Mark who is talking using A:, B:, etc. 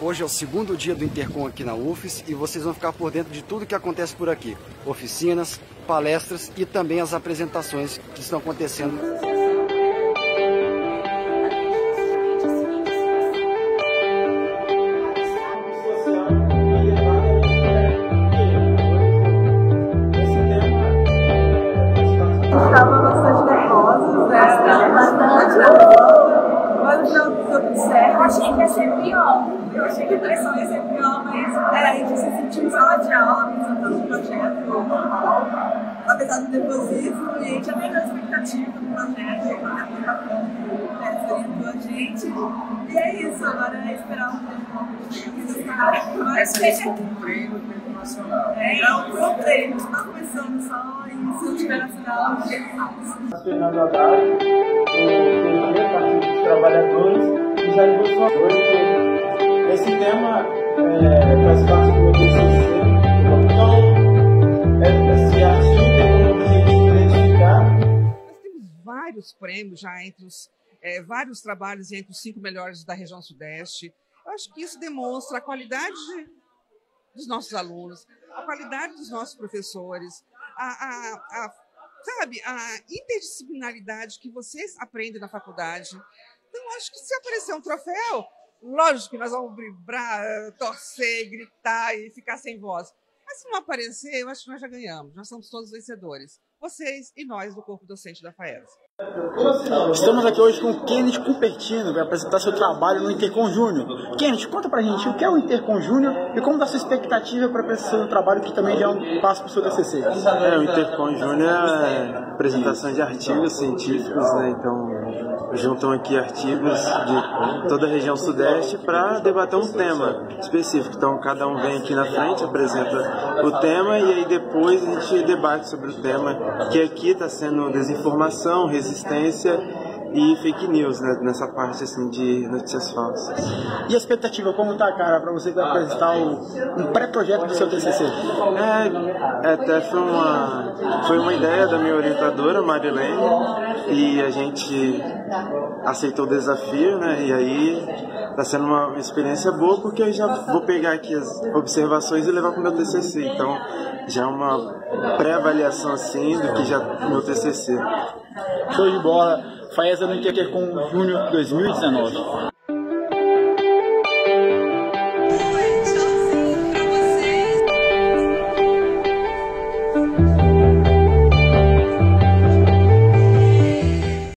A: Hoje é o segundo dia do Intercom aqui na UFES e vocês vão ficar por dentro de tudo que acontece por aqui. Oficinas, palestras e também as apresentações que estão acontecendo.
B: Estava bastante nervosos, né? Bastante nervosa, mas no final deu tudo certo.
C: Eu achei que ia ser pior.
B: Eu achei que a pressão ia ser pior, mas é, a gente se sentiu em sala de aula, apresentando o projeto normal. Apesar do nervosismo, a gente já tem a expectativa do projeto, né? Orientou a gente. E é isso, agora é esperar um tempo. Mas
D: Essa vez foi um treino internacional.
B: é, é um treino, está começando só, e se eu tiver na final, eu.
E: Fernando Haddad, o PG, Partido dos Trabalhadores, Esse tema é, faz parte do meu TCC, então esse artigo tem como objetivo identificar
F: Nós temos vários prêmios já entre os eh, vários trabalhos entre os cinco melhores da região sudeste. Eu acho que isso demonstra a qualidade de- dos nossos alunos, a qualidade dos nossos professores, a, a- a- sabe, a interdisciplinaridade que vocês aprendem na faculdade. Então, acho que se aparecer um troféu, lógico que nós vamos vibrar, torcer, gritar e ficar sem voz. Mas se não aparecer, eu acho que nós já ganhamos. Nós somos todos vencedores. Vocês e nós do corpo docente da FAES.
G: Estamos aqui hoje com o Kenneth Cupertino, que vai apresentar seu trabalho no Intercom Júnior. Kenneth, conta pra gente o que é o Intercom Júnior e como está a sua expectativa para esse seu trabalho, que também já é um passo para o seu TCC.
H: É, o Intercom Júnior é apresentação de artigos científicos, né? Então, juntam aqui artigos de toda a região sudeste para debater um tema específico. Então, cada um vem aqui na frente, apresenta o tema e aí depois a gente debate sobre o tema, que aqui está sendo desinformação, resistência e fake news, né? Nessa parte assim de notícias falsas.
G: E a expectativa, como tá, cara, para você que vai apresentar o- um pré-projeto do seu TCC?
H: É, até foi uma, foi uma ideia da minha orientadora, Marilene, e a gente aceitou o desafio, né? E aí está sendo uma experiência boa porque eu já vou pegar aqui as observações e levar para o meu TCC. Então já é uma pré-avaliação assim do que já é meu TCC.
G: Show de bola. Faesa no Intercom Júnior 2019.